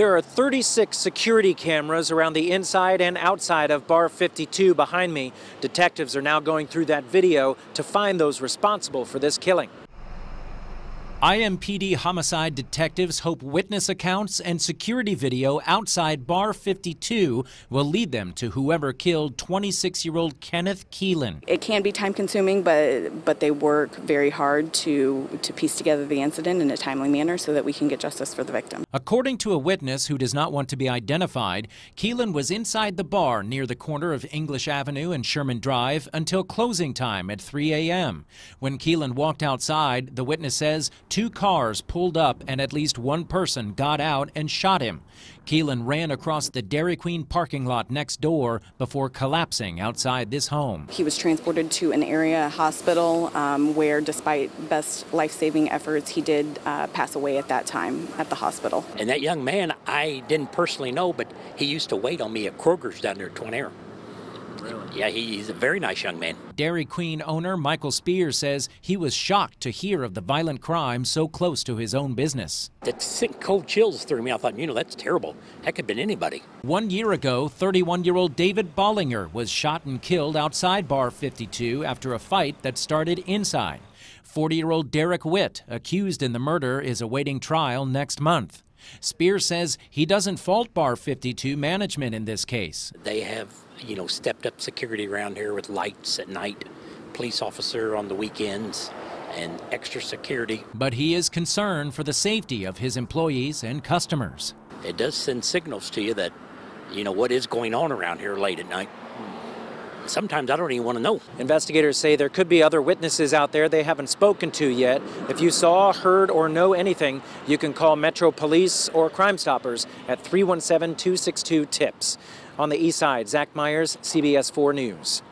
There are 36 security cameras around the inside and outside of Bar 52 behind me. Detectives are now going through that video to find those responsible for this killing. IMPD homicide detectives hope witness accounts and security video outside Bar 52 will lead them to whoever killed 26 year old Kenneth Keelan. It can be time consuming, but, but they work very hard to, to piece together the incident in a timely manner so that we can get justice for the victim. According to a witness who does not want to be identified, Keelan was inside the bar near the corner of English Avenue and Sherman Drive until closing time at 3 a.m. When Keelan walked outside, the witness says two cars pulled up and at least one person got out and shot him. Keelan ran across the Dairy Queen parking lot next door before collapsing outside this home. He was transported to an area hospital um, where, despite best life saving efforts, he did uh, pass away at that time at the hospital. And that young man, I didn't personally know, but he used to wait on me at Kroger's down there at Twin Aire. Really? Yeah, he's a very nice young man. Dairy Queen owner Michael Spears says he was shocked to hear of the violent crime so close to his own business. That sent cold chills through me. I thought, you know, that's terrible. That could have been anybody. One year ago, 31 year old David Bollinger was shot and killed outside Bar 52 after a fight that started inside. 40 year old Derek Witt, accused in the murder, is awaiting trial next month. Spears says he doesn't fault Bar 52 management in this case. They have, you know, stepped up security around here with lights at night, police officer on the weekends, and extra security. But he is concerned for the safety of his employees and customers. It does send signals to you that, you know, what is going on around here late at night sometimes I don't even want to know. Investigators say there could be other witnesses out there they haven't spoken to yet. If you saw, heard, or know anything, you can call Metro Police or Crime Stoppers at 317 262 TIPS. On the east side, Zach Myers, CBS 4 News.